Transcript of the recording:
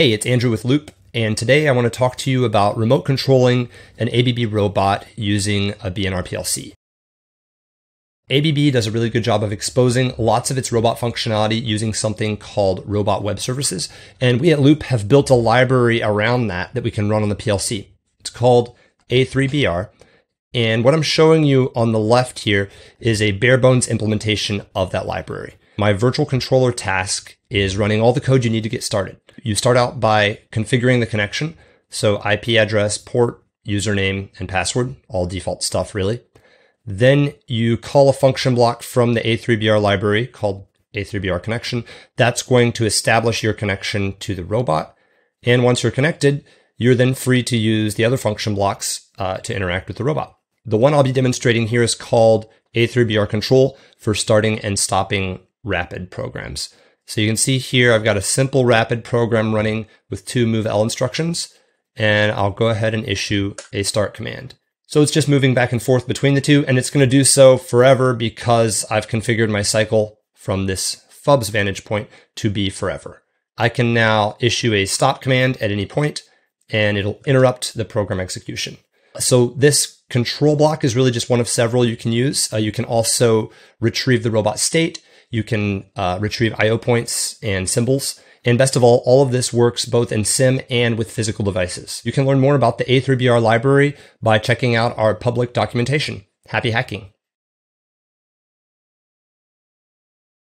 Hey, it's Andrew with Loupe, and today I want to talk to you about remote controlling an ABB robot using a B&R PLC. ABB does a really good job of exposing lots of its robot functionality using something called Robot Web Services, and we at Loupe have built a library around that that we can run on the PLC. It's called A3BR, and what I'm showing you on the left here is a bare bones implementation of that library. My virtual controller task is running all the code you need to get started. You start out by configuring the connection. So IP address, port, username, and password, all default stuff really. Then you call a function block from the A3BR library called A3BR connection. That's going to establish your connection to the robot. And once you're connected, you're then free to use the other function blocks uh, to interact with the robot. The one I'll be demonstrating here is called A3BR control for starting and stopping rapid programs. So you can see here, I've got a simple rapid program running with two MoveL instructions, and I'll go ahead and issue a start command. So it's just moving back and forth between the two, and it's going to do so forever because I've configured my cycle from this FUBS vantage point to be forever. I can now issue a stop command at any point, and it'll interrupt the program execution. So this control block is really just one of several you can use. Uh, you can also retrieve the robot state you can uh, retrieve IO points and symbols. And best of all, all of this works both in sim and with physical devices. You can learn more about the A3BR library by checking out our public documentation. Happy hacking.